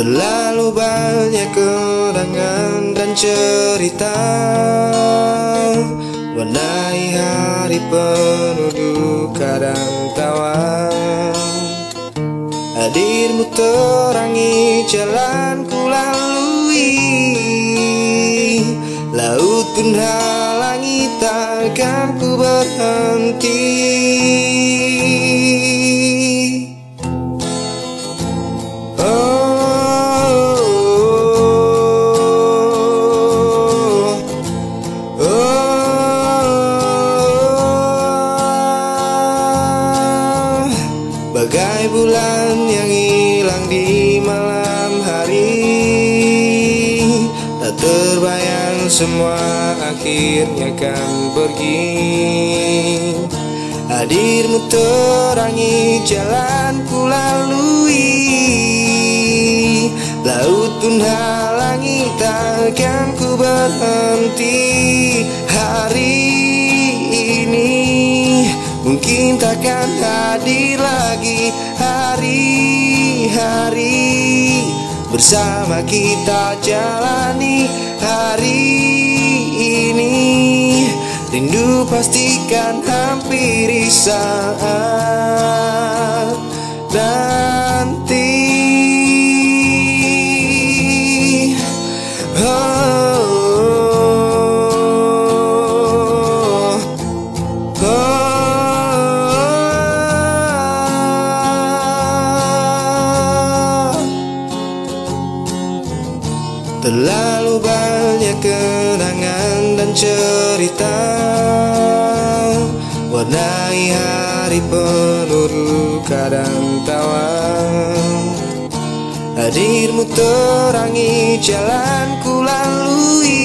Terlalu banyak kenangan dan cerita hari penuh duka dan tawa. Hadirmu terangi jalan ku lalui. Laut pun halangi takkan ku berhenti semua akhirnya kan pergi. Hadirmu terangi jalan ku lalui. Laut pun halangi takkan ku berhenti. Hari ini Mungkin takkan hadir lagi. Hari-hari Bersama kita jalani hari ini. Rindu pastikan hampiri saat nanti. Terlalu banyak kenangan dan cerita Warnai hari penuh duka dan tawa. Hadirmu terangi jalan ku lalui.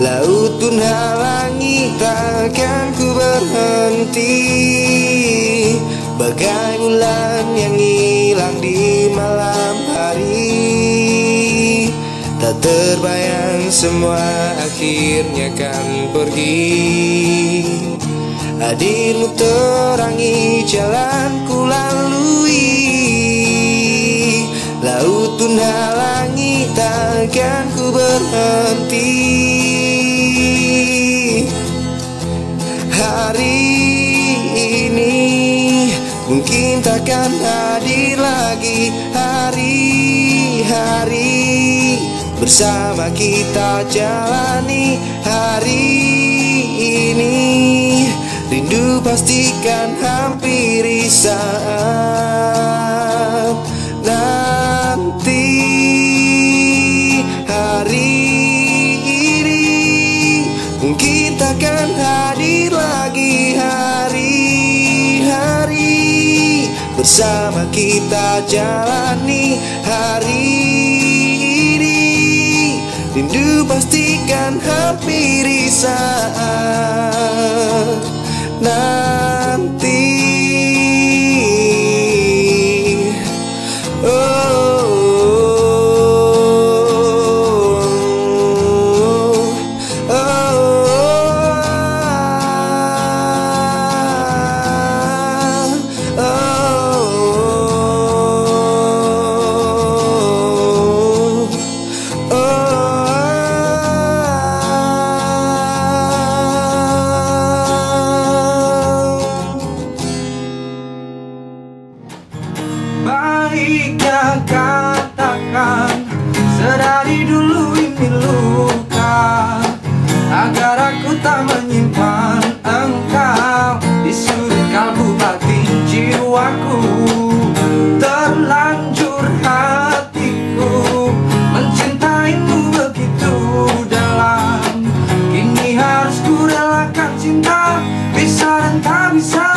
Laut pun halangi takkan ku berhenti. Bagai bulan yang hilang di malam hari terbayang semua akhirnya kan pergi. Hadirmu terangi jalan ku lalui. Laut pun halangi takkan ku berhenti. Hari ini mungkin takkan hadir lagi. Hari-hari Bersama kita jalani hari ini. Rindu pastikan hampiri saat nanti. Hari ini mungkin takkan hadir lagi hari-hari. Bersama kita jalani hari Rindu pastikan hampiri saat nanti Katakan Sedari dulu ini luka Agar aku tak menyimpan engkau Di sudut kalbu batin jiwaku. Terlanjur hatiku Mencintaimu begitu dalam. Kini harus ku relakan cinta Bisa dan tak bisa